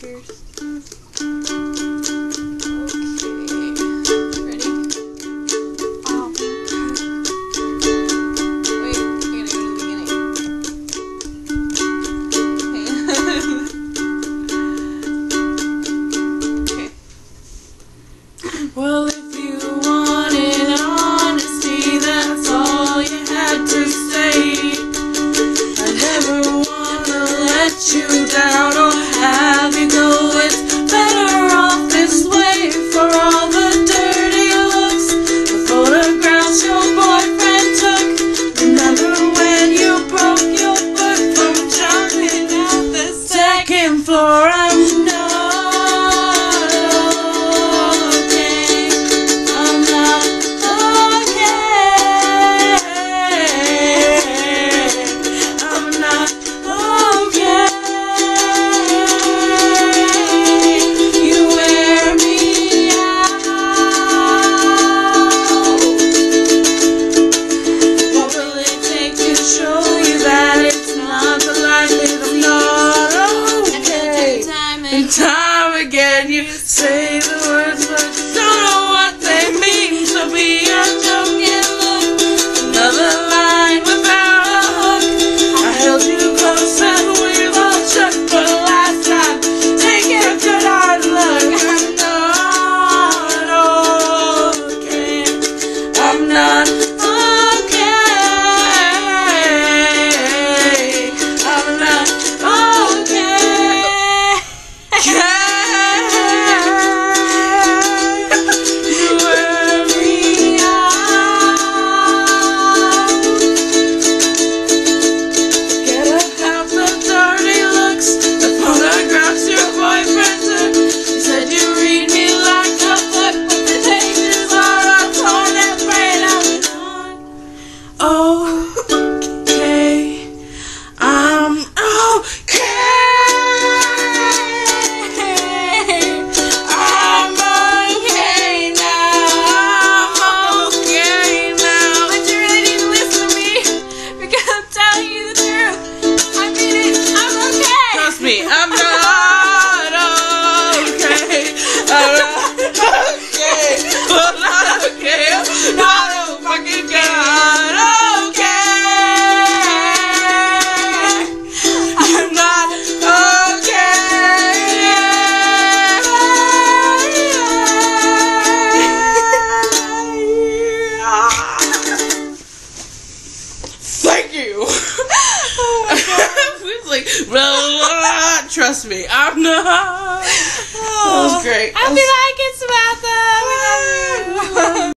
pierced. Okay. Ready? Oh. Wait, gotta go to the beginning. Okay. okay. Well, time again you say the word. you. Oh my god. it's like, trust me, I'm not. That was oh, great. I feel like it's Samantha.